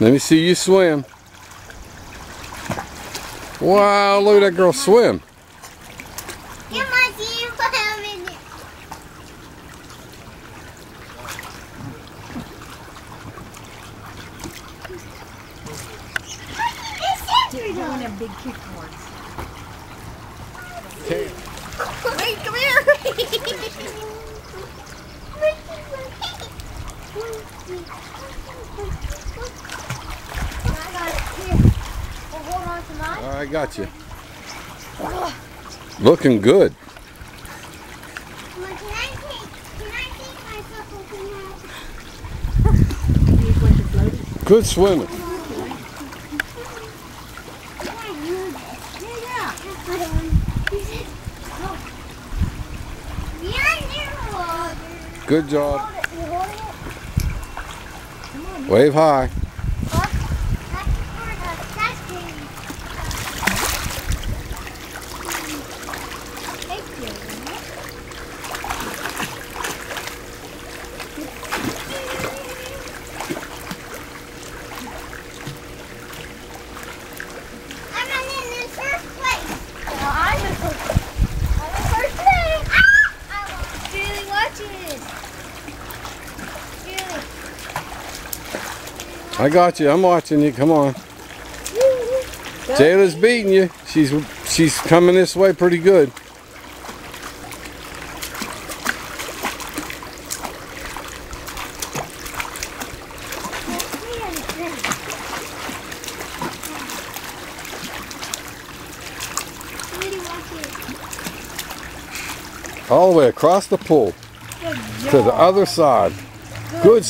Let me see you swim. Wow, look at that girl swim. Okay. Wait, come here. I got it here. Well, hold on to mine. Got you. Looking good. Can I take, can I take myself? Good swimming. Can I use it? Yeah, Put it on. You're underwater. Good job. Hold it. You holding it? Wave high. I got you. I'm watching you. Come on. Jayla's beating you. She's she's coming this way pretty good. All the way across the pool to the other side. Good